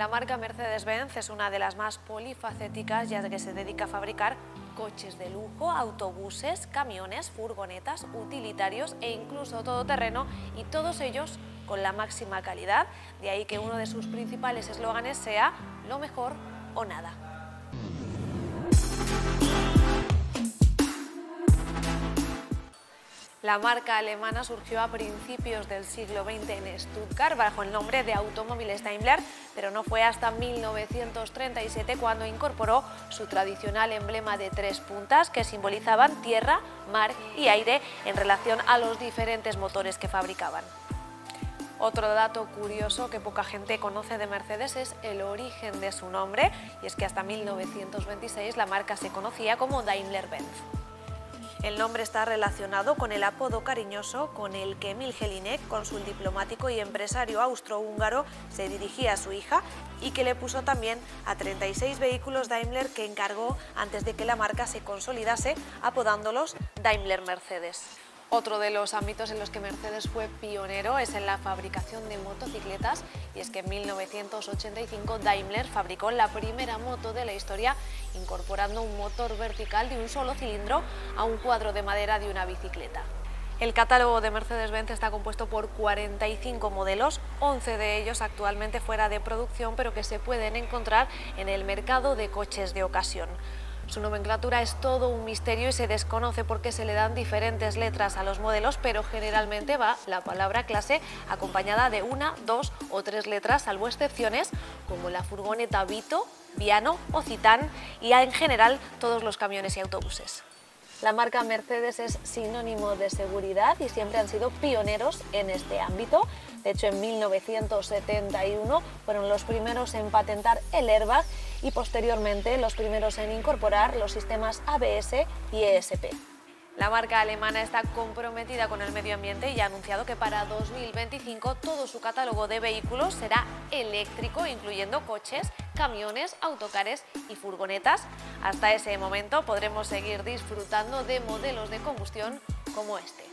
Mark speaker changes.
Speaker 1: La marca Mercedes-Benz es una de las más polifacéticas ya que se dedica a fabricar coches de lujo, autobuses, camiones, furgonetas, utilitarios e incluso todoterreno y todos ellos con la máxima calidad, de ahí que uno de sus principales eslóganes sea lo mejor o nada. La marca alemana surgió a principios del siglo XX en Stuttgart bajo el nombre de Automóviles Daimler, pero no fue hasta 1937 cuando incorporó su tradicional emblema de tres puntas que simbolizaban tierra, mar y aire en relación a los diferentes motores que fabricaban. Otro dato curioso que poca gente conoce de Mercedes es el origen de su nombre, y es que hasta 1926 la marca se conocía como Daimler-Benz. El nombre está relacionado con el apodo cariñoso con el que Emil Jelinek, cónsul diplomático y empresario austrohúngaro, se dirigía a su hija y que le puso también a 36 vehículos Daimler que encargó antes de que la marca se consolidase, apodándolos Daimler Mercedes. Otro de los ámbitos en los que Mercedes fue pionero es en la fabricación de motocicletas y es que en 1985 Daimler fabricó la primera moto de la historia incorporando un motor vertical de un solo cilindro a un cuadro de madera de una bicicleta. El catálogo de Mercedes-Benz está compuesto por 45 modelos, 11 de ellos actualmente fuera de producción pero que se pueden encontrar en el mercado de coches de ocasión. Su nomenclatura es todo un misterio y se desconoce por qué se le dan diferentes letras a los modelos, pero generalmente va la palabra clase acompañada de una, dos o tres letras, salvo excepciones como la furgoneta Vito, Viano o Citán y en general todos los camiones y autobuses. La marca Mercedes es sinónimo de seguridad y siempre han sido pioneros en este ámbito. De hecho, en 1971 fueron los primeros en patentar el airbag y posteriormente los primeros en incorporar los sistemas ABS y ESP. La marca alemana está comprometida con el medio ambiente y ha anunciado que para 2025 todo su catálogo de vehículos será eléctrico, incluyendo coches, camiones, autocares y furgonetas. Hasta ese momento podremos seguir disfrutando de modelos de combustión como este.